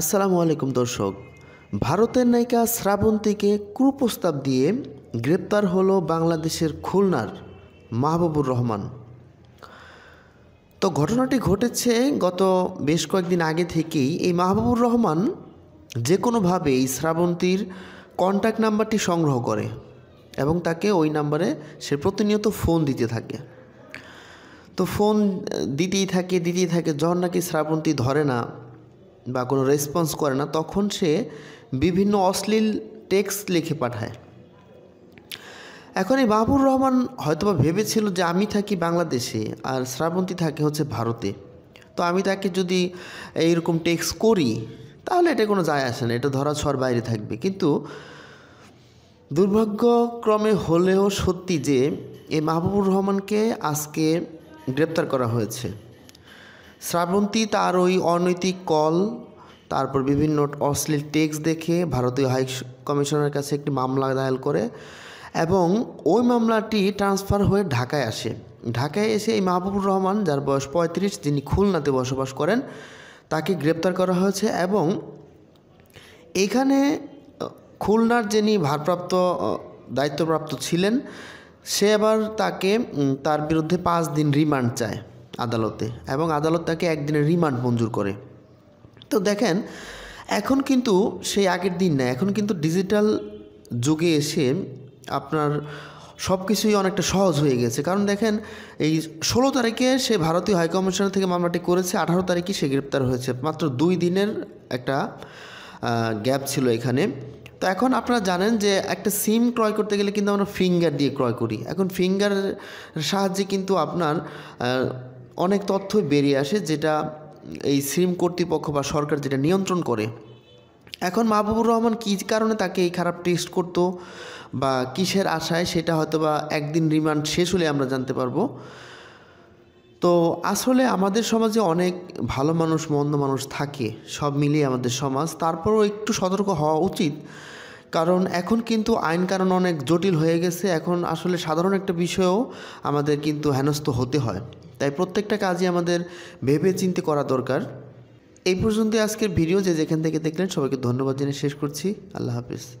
আসসালামু আলাইকুম দর্শক। ভারতের নায়িকা শ্রাবন্তীকে কুপ্রস্তাব দিয়ে গ্রেপ্তার হলো বাংলাদেশের খুলনার মাহবুবুর রহমান। তো ঘটনাটি ঘটেছে গত বেশ কয়েকদিন আগে থেকেই। এই মাহবুবুর রহমান যে কোনোভাবে এই শ্রাবন্তীর কন্ট্যাক্ট নাম্বারটি সংগ্রহ করে এবং তাকে ওই নাম্বারে সে প্রতিনিয়ত ফোন দিতে থাকে। তো ফোন দিতেই থাকে দিতেই থাকে যখন নাকি শ্রাবন্তী ধরে না। বা কোনো রেসপন্স করে না, তখন সে বিভিন্ন অশ্লীল টেক্সট লিখে পাঠায়। এখন এই মাহবুর রহমান হয়তোবা ভেবেছিল যে আমি থাকি বাংলাদেশে আর শ্রাবন্তী থাকে হচ্ছে ভারতে। তো আমি তাকে যদি এইরকম টেক্স করি, তাহলে এটা কোনো যায় আসে না, এটা ধরা ছোঁয়ার বাইরে থাকবে। কিন্তু দুর্ভাগ্যক্রমে হলেও সত্যি যে এই মাহবুবুর রহমানকে আজকে গ্রেপ্তার করা হয়েছে। শ্রাবন্তী তার ওই অনৈতিক কল, তারপর বিভিন্ন অশ্লীল টেক্সট দেখে ভারতীয় হাই কমিশনের কাছে একটি মামলা দায়ের করে এবং ওই মামলাটি ট্রান্সফার হয়ে ঢাকায় আসে। ঢাকায় এসে এই মাহবুবুর রহমান, যার বয়স পঁয়ত্রিশ, যিনি খুলনাতে বসবাস করেন, তাকে গ্রেপ্তার করা হয়েছে এবং এখানে খুলনার যিনি ভারপ্রাপ্ত দায়িত্বপ্রাপ্ত ছিলেন, সে আবার তাকে তার বিরুদ্ধে পাঁচ দিন রিমান্ড চায়। আদালতে এবং আদালত তাকে একদিনের রিমান্ড মঞ্জুর করে। তো দেখেন, এখন কিন্তু সেই আগের দিন না, এখন কিন্তু ডিজিটাল যুগে এসে আপনার সব কিছুই অনেকটা সহজ হয়ে গেছে। কারণ দেখেন, এই ষোলো তারিখে সে ভারতীয় হাইকমিশনার থেকে মামলাটি করেছে, আঠারো তারিখে সে গ্রেপ্তার হয়েছে। মাত্র দুই দিনের একটা গ্যাপ ছিল এখানে। তো এখন আপনারা জানেন যে একটা সিম ক্রয় করতে গেলে কিন্তু আমরা ফিঙ্গার দিয়ে ক্রয় করি। এখন ফিঙ্গারের সাহায্যে কিন্তু আপনার অনেক তথ্যই বেরিয়ে আসে যেটা এই সিম কর্তৃপক্ষ বা সরকার যেটা নিয়ন্ত্রণ করে। এখন মাহবুবুর রহমান কী কারণে তাকে এই খারাপ টেস্ট করতো বা কিসের আশায় সেটা হয়তো বা একদিন রিমান্ড শেষ হলে আমরা জানতে পারব। তো আসলে আমাদের সমাজে অনেক ভালো মানুষ, মন্দ মানুষ থাকে, সব মিলিয়ে আমাদের সমাজ। তারপরও একটু সতর্ক হওয়া উচিত, কারণ এখন কিন্তু আইন কারণ অনেক জটিল হয়ে গেছে। এখন আসলে সাধারণ একটা বিষয়েও আমাদের কিন্তু হেনস্থ হতে হয়। তাই প্রত্যেকটা কাজই আমাদের ভেবে চিনতে করা দরকার। এই পর্যন্ত আজকের ভিডিও। যে যেখান থেকে দেখলেন সবাইকে ধন্যবাদ জানিয়ে শেষ করছি। আল্লাহ হাফিজ।